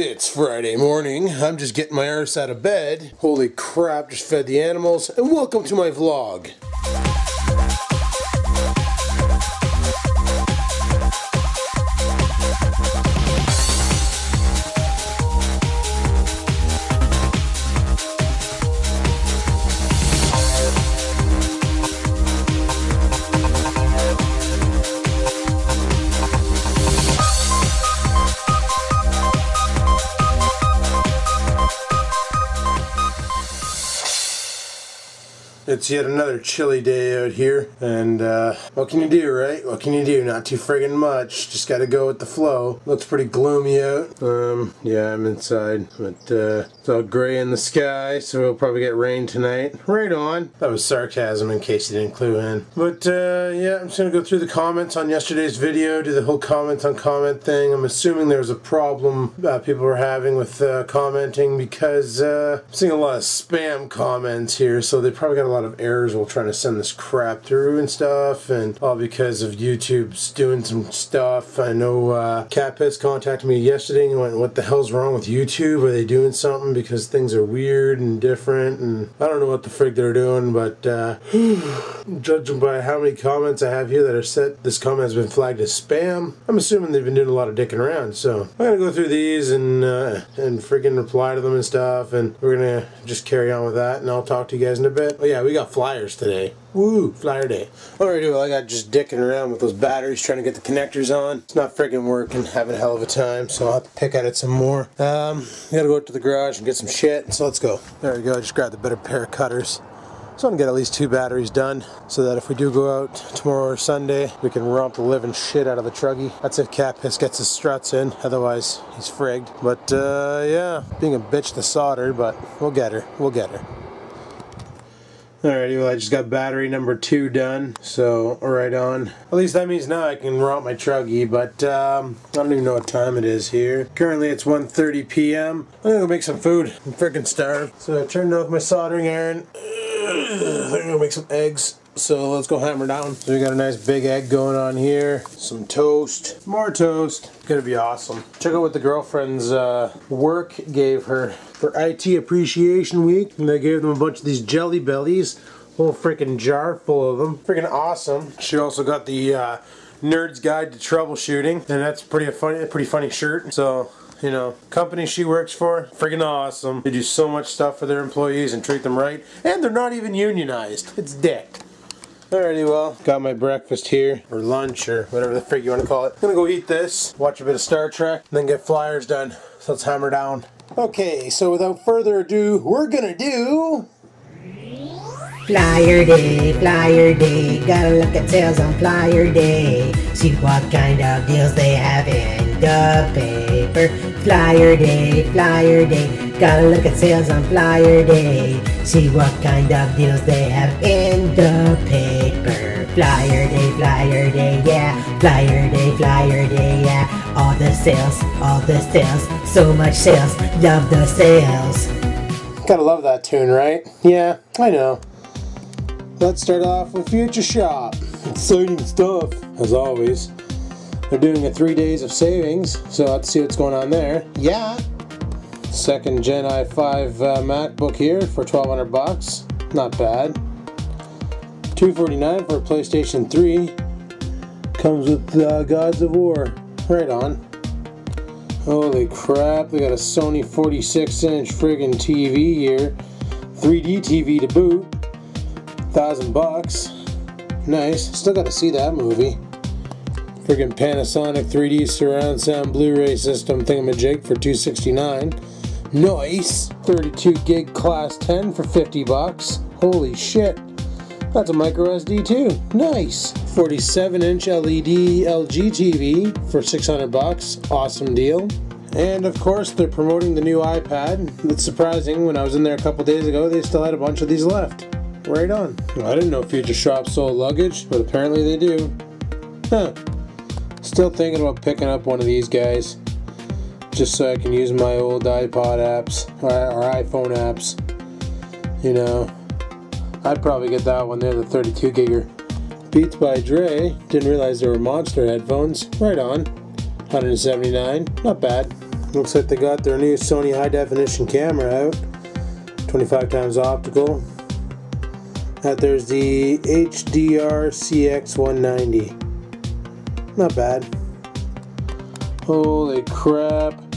It's Friday morning. I'm just getting my arse out of bed. Holy crap, just fed the animals. And welcome to my vlog. Yet another chilly day out here, and uh, what can you do, right? What can you do? Not too friggin' much. Just gotta go with the flow. Looks pretty gloomy out. Um, yeah, I'm inside, but uh, it's all gray in the sky, so we'll probably get rain tonight. Right on. That was sarcasm, in case you didn't clue in. But uh, yeah, I'm just gonna go through the comments on yesterday's video, do the whole comment on comment thing. I'm assuming there's a problem uh, people were having with uh, commenting because uh, I'm seeing a lot of spam comments here, so they probably got a lot of errors while trying to send this crap through and stuff, and all because of YouTube's doing some stuff. I know uh, Cat Pets contacted me yesterday and went, "What the hell's wrong with YouTube? Are they doing something because things are weird and different?" And I don't know what the frig they're doing, but uh, judging by how many comments I have here that are set, this comment has been flagged as spam. I'm assuming they've been doing a lot of dicking around. So I'm gonna go through these and uh, and freaking reply to them and stuff, and we're gonna just carry on with that. And I'll talk to you guys in a bit. Oh yeah, we got flyers today. Woo, flyer day. Alright, well, I got just dicking around with those batteries trying to get the connectors on. It's not freaking working, having a hell of a time, so I'll have to pick at it some more. Um, gotta go to the garage and get some shit, so let's go. There we go, I just grabbed a better pair of cutters. So I'm gonna get at least two batteries done so that if we do go out tomorrow or Sunday, we can romp the living shit out of the truggy. That's if Cat Piss gets his struts in, otherwise he's frigged. But uh, yeah, being a bitch to solder, but we'll get her, we'll get her. Alrighty, well I just got battery number two done, so right on. At least that means now I can romp my truggy, but um, I don't even know what time it is here. Currently it's 1.30 p.m. I'm gonna go make some food. I'm freaking starved. So I turned off my soldering iron. I'm gonna make some eggs. So let's go hammer down. So we got a nice big egg going on here. Some toast. More toast. Gonna be awesome. Check out what the girlfriend's uh, work gave her for IT Appreciation Week. And they gave them a bunch of these jelly bellies. Whole freaking jar full of them. Freaking awesome. She also got the uh, Nerd's Guide to Troubleshooting. And that's pretty funny, pretty funny shirt. So you know, company she works for, friggin' awesome. They do so much stuff for their employees and treat them right. And they're not even unionized. It's dick. Alrighty, well, got my breakfast here, or lunch, or whatever the frig you want to call it. Gonna go eat this, watch a bit of Star Trek, and then get flyers done. So let's hammer down. Okay, so without further ado, we're gonna do... Flyer day, flyer day, gotta look at sales on flyer day. See what kind of deals they have in the paper. Flyer day, flyer day, gotta look at sales on flyer day. See what kind of deals they have in the paper. Flyer day, flyer day, yeah. Flyer day, flyer day, yeah. All the sales, all the sales, so much sales, love the sales. Gotta love that tune, right? Yeah, I know. Let's start off with Future Shop. Exciting stuff, as always. They're doing a three days of savings, so let's see what's going on there. Yeah. Second Gen i5 uh, MacBook here for 1200 bucks. Not bad. 249 for PlayStation 3. Comes with uh, Gods of War. Right on. Holy crap, they got a Sony 46 inch friggin' TV here. 3D TV to boot. Thousand bucks. Nice. Still got to see that movie. Friggin' Panasonic 3D surround sound Blu-ray system thingamajig for 269. Nice. 32 gig class 10 for 50 bucks. Holy shit. That's a micro SD too. Nice. 47 inch LED LG TV for 600 bucks. Awesome deal. And of course, they're promoting the new iPad. It's surprising. When I was in there a couple days ago, they still had a bunch of these left. Right on. I didn't know Future Shop sold luggage, but apparently they do. Huh. Still thinking about picking up one of these guys. Just so I can use my old iPod apps or, or iPhone apps. You know, I'd probably get that one there, the 32 gigger. Beats by Dre. Didn't realize there were monster headphones. Right on. 179. Not bad. Looks like they got their new Sony high definition camera out. 25 times optical. That there's the HDR CX190. Not bad. Holy crap.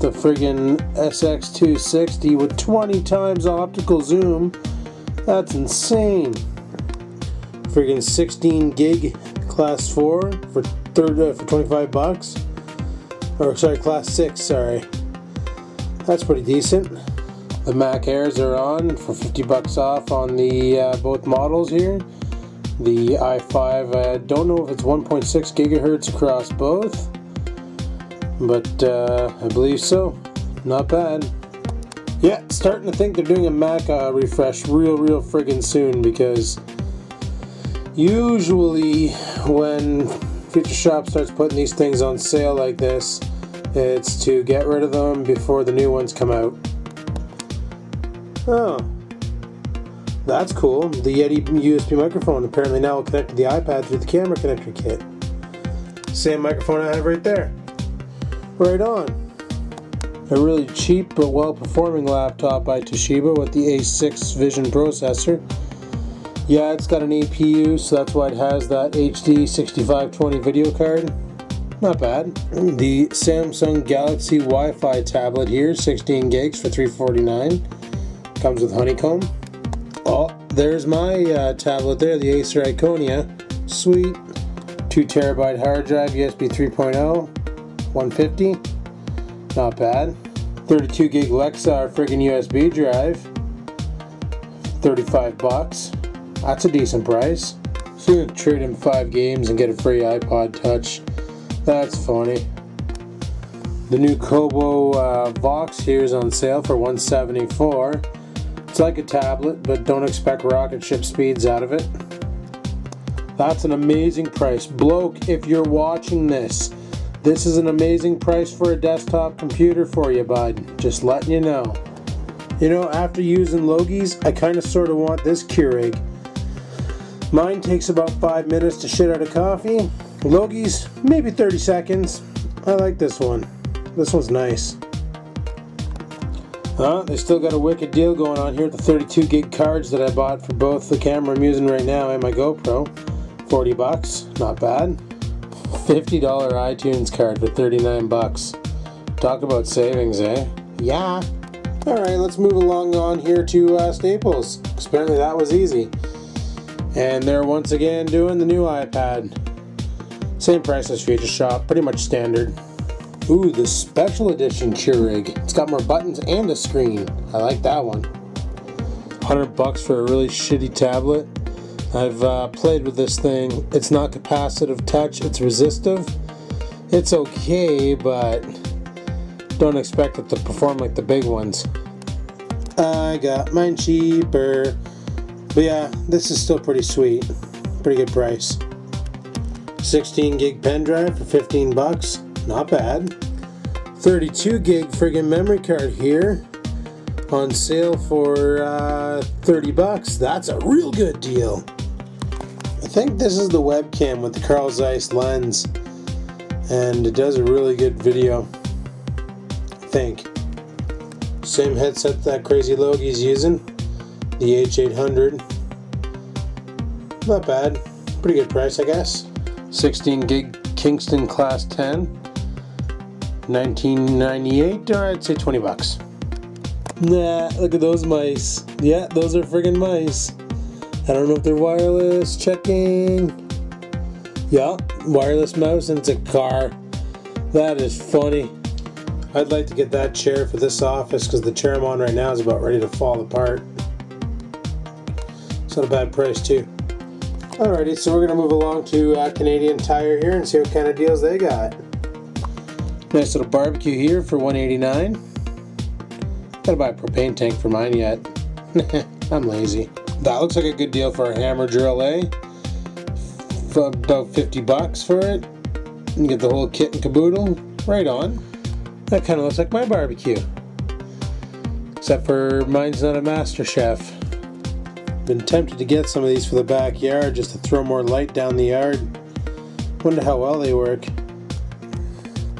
The friggin' SX260 with 20 times optical zoom. That's insane. Friggin' 16 gig class 4 for uh, for 25 bucks. Or sorry, class 6, sorry. That's pretty decent. The Mac Airs are on for 50 bucks off on the uh, both models here. The i5, I don't know if it's 1.6 gigahertz across both, but uh, I believe so. Not bad. Yeah, starting to think they're doing a Mac uh, refresh real, real friggin' soon because usually when Future Shop starts putting these things on sale like this, it's to get rid of them before the new ones come out. Oh, that's cool. The Yeti USB microphone apparently now will connect to the iPad through the camera connector kit. Same microphone I have right there. Right on. A really cheap but well performing laptop by Toshiba with the A6 Vision processor. Yeah, it's got an APU, so that's why it has that HD 6520 video card. Not bad. The Samsung Galaxy Wi-Fi tablet here, 16 gigs for 349. Comes with honeycomb. Oh, there's my uh, tablet there, the Acer Iconia. Sweet. 2 terabyte hard drive, USB 3.0, 150. Not bad. 32 gig Lexar friggin' USB drive. 35 bucks. That's a decent price. So you trade in five games and get a free iPod Touch. That's funny. The new Kobo uh, Vox here is on sale for 174. It's like a tablet, but don't expect rocket ship speeds out of it. That's an amazing price. Bloke, if you're watching this, this is an amazing price for a desktop computer for you, bud. Just letting you know. You know, after using Logies, I kind of sort of want this Keurig. Mine takes about 5 minutes to shit out of coffee. Logies, maybe 30 seconds. I like this one. This one's nice. Uh, they still got a wicked deal going on here. The 32 gig cards that I bought for both the camera I'm using right now and my GoPro. 40 bucks, not bad. $50 iTunes card for 39 bucks. Talk about savings, eh? Yeah. Alright, let's move along on here to uh, Staples. Apparently that was easy. And they're once again doing the new iPad. Same price as Future Shop, pretty much standard. Ooh, the special edition Keurig. It's got more buttons and a screen. I like that one. 100 bucks for a really shitty tablet. I've uh, played with this thing. It's not capacitive touch, it's resistive. It's okay, but don't expect it to perform like the big ones. I got mine cheaper. But yeah, this is still pretty sweet. Pretty good price. 16 gig pen drive for 15 bucks. Not bad. 32 gig friggin' memory card here on sale for uh, 30 bucks. That's a real good deal. Think this is the webcam with the Carl Zeiss lens, and it does a really good video. I think. Same headset that Crazy Logie's using, the H800. Not bad. Pretty good price, I guess. 16 gig Kingston Class 10. 1998 or I'd say 20 bucks. Nah, look at those mice. Yeah, those are friggin' mice. I don't know if they're wireless. Checking. Yeah, wireless mouse and it's a car. That is funny. I'd like to get that chair for this office because the chair I'm on right now is about ready to fall apart. It's not a bad price too. Alrighty, so we're gonna move along to uh, Canadian Tire here and see what kind of deals they got. Nice little barbecue here for 189. Gotta buy a propane tank for mine yet. I'm lazy. That looks like a good deal for a hammer drill, eh? For about 50 bucks for it. You get the whole kit and caboodle. Right on. That kind of looks like my barbecue. Except for mine's not a master chef. Been tempted to get some of these for the backyard just to throw more light down the yard. Wonder how well they work.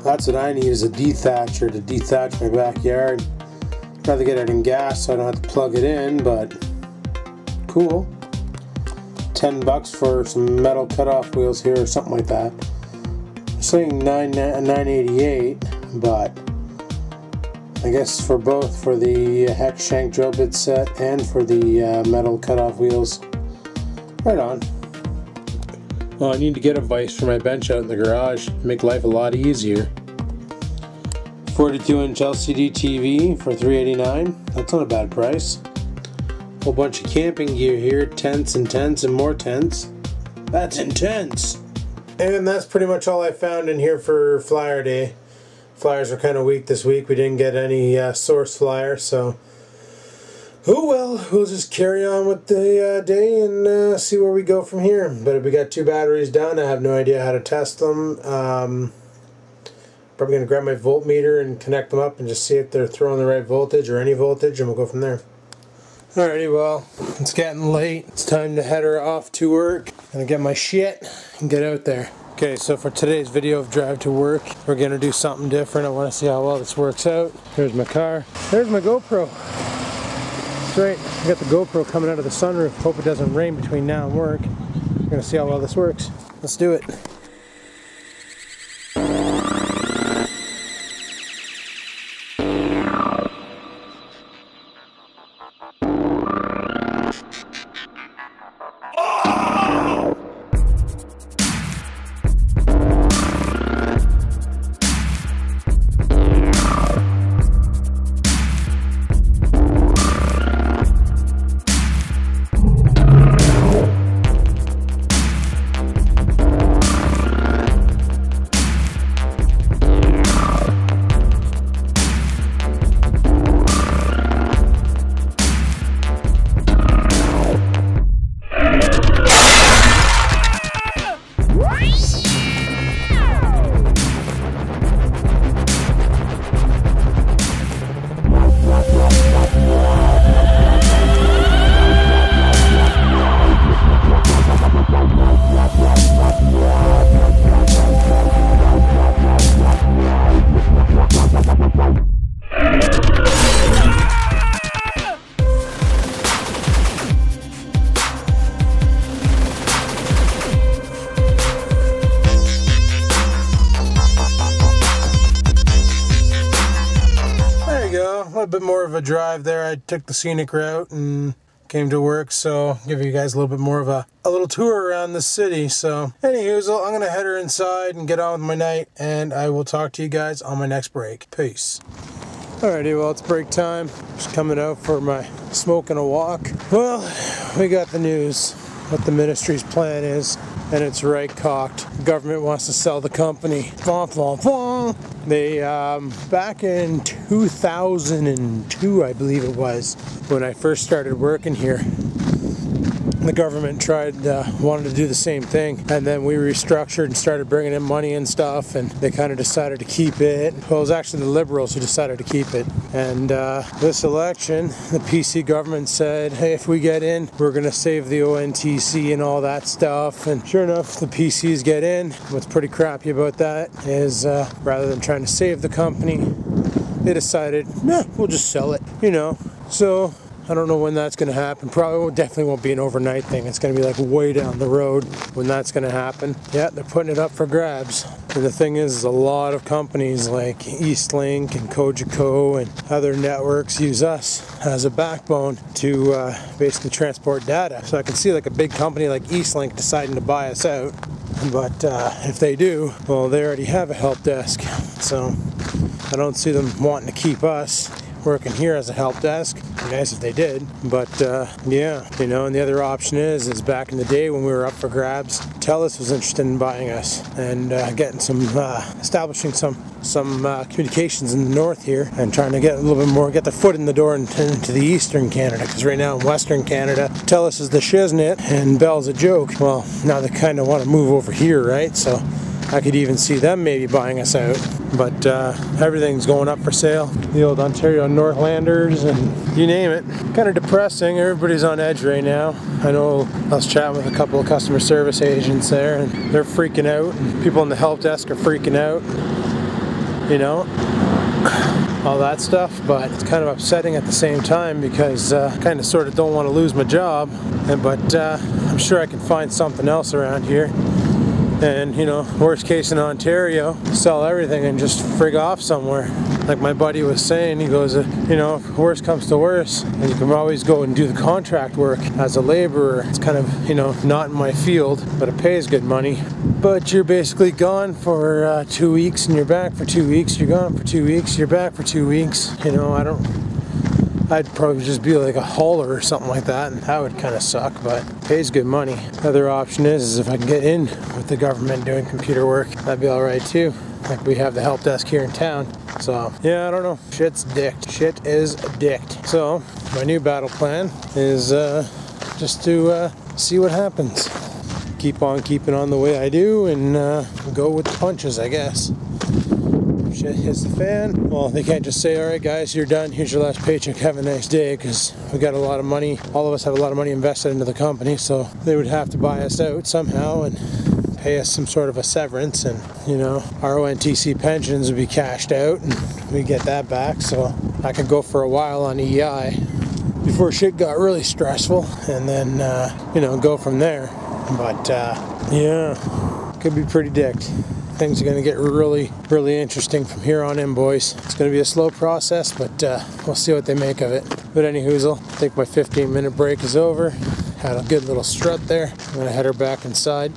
That's what I need is a dethatcher to dethatch my backyard. Rather get it in gas so I don't have to plug it in, but cool. 10 bucks for some metal cutoff wheels here or something like that. I'm saying 9, 988, but I guess for both, for the hex shank drill bit set and for the uh, metal cutoff wheels. Right on. Well, I need to get a vise for my bench out in the garage. Make life a lot easier. 42 inch LCD TV for 389. That's not a bad price. Whole bunch of camping gear here, tents and tents and more tents. That's intense. And that's pretty much all I found in here for flyer day. Flyers were kind of weak this week. We didn't get any uh, source flyer, so oh well. We'll just carry on with the uh, day and uh, see where we go from here. But we got two batteries done. I have no idea how to test them. Um, probably gonna grab my voltmeter and connect them up and just see if they're throwing the right voltage or any voltage, and we'll go from there. Alrighty, well, it's getting late. It's time to head her off to work. Gonna get my shit and get out there. Okay, so for today's video of drive to work, we're gonna do something different. I wanna see how well this works out. Here's my car. There's my GoPro. That's right, I got the GoPro coming out of the sunroof. Hope it doesn't rain between now and work. We're gonna see how well this works. Let's do it. Drive there. I took the scenic route and came to work, so give you guys a little bit more of a, a little tour around the city. So, anywho, I'm gonna head her inside and get on with my night, and I will talk to you guys on my next break. Peace. Alrighty, well, it's break time. Just coming out for my smoke and a walk. Well, we got the news what the ministry's plan is, and it's right cocked. Government wants to sell the company. Wah, wah, wah. They, um, back in 2002, I believe it was, when I first started working here, the government tried uh, wanted to do the same thing and then we restructured and started bringing in money and stuff and they kind of decided to keep it. Well it was actually the liberals who decided to keep it and uh, this election the pc government said hey if we get in we're going to save the ontc and all that stuff and sure enough the pcs get in. What's pretty crappy about that is uh, rather than trying to save the company they decided nah, we'll just sell it you know? So I don't know when that's going to happen. Probably definitely won't be an overnight thing. It's going to be like way down the road when that's going to happen. Yeah, they're putting it up for grabs. And the thing is, a lot of companies like Eastlink and Cogeco and other networks use us as a backbone to uh, basically transport data. So I can see like a big company like Eastlink deciding to buy us out. But uh, if they do, well, they already have a help desk. So I don't see them wanting to keep us working here as a help desk. Nice if they did, but uh, yeah, you know. And the other option is, is back in the day when we were up for grabs, Telus was interested in buying us and uh, getting some, uh, establishing some some uh, communications in the north here, and trying to get a little bit more, get their foot in the door into, into the eastern Canada. Because right now in western Canada, Telus is the shiznit and Bell's a joke. Well, now they kind of want to move over here, right? So. I could even see them maybe buying us out. But uh, everything's going up for sale. The old Ontario Northlanders and you name it. Kind of depressing. Everybody's on edge right now. I know I was chatting with a couple of customer service agents there and they're freaking out. People on the help desk are freaking out. you know, all that stuff, but it's kind of upsetting at the same time because uh, I kind of sort of don't want to lose my job, and, but uh, I'm sure I can find something else around here and you know worst case in Ontario sell everything and just frig off somewhere. Like my buddy was saying he goes uh, you know if worst comes to worst you can always go and do the contract work as a laborer. It's kind of you know not in my field but it pays good money. But you're basically gone for uh, two weeks and you're back for two weeks. You're gone for two weeks. You're back for two weeks. You know I don't I'd probably just be like a hauler or something like that, and that would kind of suck, but pays good money. Other option is, is if I can get in with the government doing computer work, that'd be all right too. Like we have the help desk here in town. So yeah, I don't know. Shit's dicked. Shit is dicked. So my new battle plan is uh, just to uh, see what happens. Keep on keeping on the way I do, and uh, go with the punches, I guess shit hits the fan, well, they can't just say, all right, guys, you're done. Here's your last paycheck. Have a nice day, because we got a lot of money. All of us have a lot of money invested into the company, so they would have to buy us out somehow and pay us some sort of a severance, and you know, our ONTC pensions would be cashed out, and we get that back. So I could go for a while on EI before shit got really stressful, and then uh, you know go from there. But uh, yeah, could be pretty dicked things are going to get really, really interesting from here on in, boys. It's going to be a slow process, but uh, we'll see what they make of it. But any hoozle, I think my 15 minute break is over. Had a good little strut there. I'm going to head her back inside.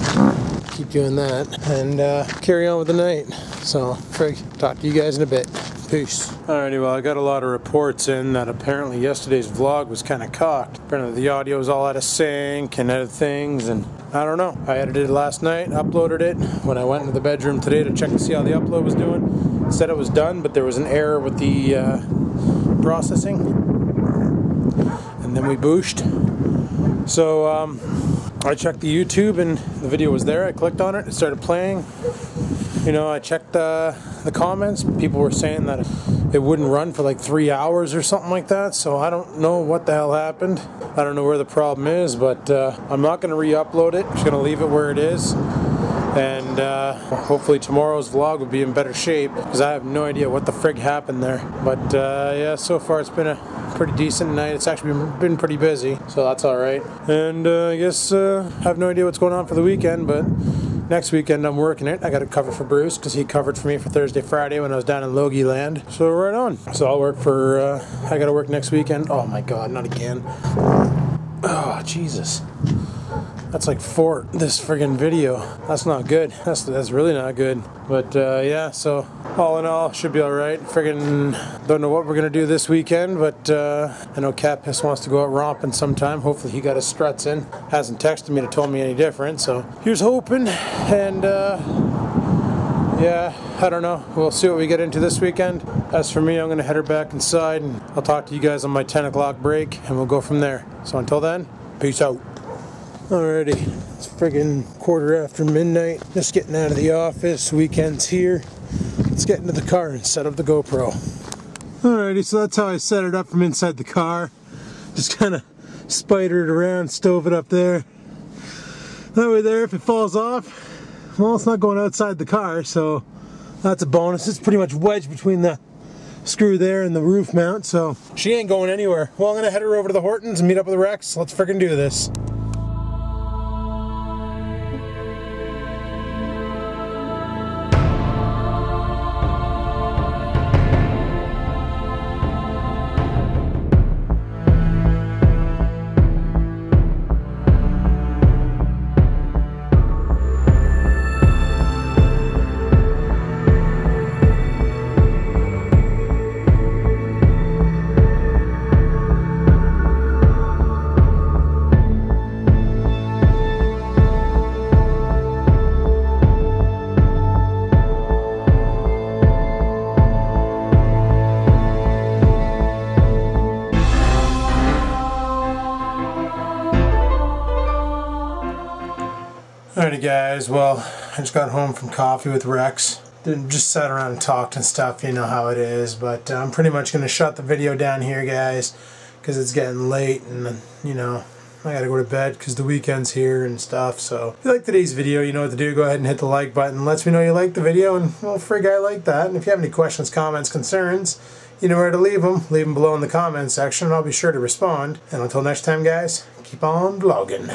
Keep doing that and uh, carry on with the night. So, Frig, talk to you guys in a bit. Peace. Alrighty, well, I got a lot of reports in that apparently yesterday's vlog was kind of cocked. Apparently the audio was all out of sync and other things, and I don't know. I edited it last night, uploaded it. When I went into the bedroom today to check to see how the upload was doing, said it was done, but there was an error with the uh, processing. And then we booshed. So, um, I checked the YouTube and the video was there. I clicked on it, it started playing. You know, I checked uh, the comments. People were saying that it wouldn't run for like three hours or something like that. So I don't know what the hell happened. I don't know where the problem is, but uh, I'm not going to re-upload it. I'm just going to leave it where it is. And uh, hopefully tomorrow's vlog will be in better shape because I have no idea what the frig happened there. But uh, yeah, so far it's been a pretty decent night. It's actually been pretty busy, so that's all right. And uh, I guess uh, I have no idea what's going on for the weekend, but Next weekend I'm working it. I got to cover for Bruce because he covered for me for Thursday, Friday when I was down in Logie Land. So right on. So I'll work for. Uh, I got to work next weekend. Oh my God, not again. Oh Jesus. That's like for this friggin' video. That's not good. That's that's really not good. But uh, yeah, so all in all, should be all right. Friggin' don't know what we're gonna do this weekend, but uh, I know Cat Piss wants to go out romping sometime. Hopefully he got his struts in. Hasn't texted me to tell me any different, so here's hoping. And uh, yeah, I don't know. We'll see what we get into this weekend. As for me, I'm gonna head her back inside, and I'll talk to you guys on my 10 o'clock break, and we'll go from there. So until then, peace out. Alrighty, it's friggin' quarter after midnight. Just getting out of the office. Weekend's here. Let's get into the car and set up the GoPro. Alrighty, so that's how I set it up from inside the car. Just kind of spider it around, stove it up there. That way there, if it falls off, well, it's not going outside the car, so that's a bonus. It's pretty much wedged between the screw there and the roof mount, so she ain't going anywhere. Well, I'm gonna head her over to the Hortons and meet up with the Rex. Let's friggin' do this. Guys, well, I just got home from coffee with Rex. Then just sat around and talked and stuff, you know how it is, but uh, I'm pretty much going to shut the video down here guys, because it's getting late and, you know, I gotta go to bed because the weekend's here and stuff. So if you like today's video, you know what to do. Go ahead and hit the like button. Lets me know you like the video, and well, frig, I like that. And if you have any questions, comments, concerns, you know where to leave them. Leave them below in the comments section, and I'll be sure to respond. And until next time, guys, keep on vlogging.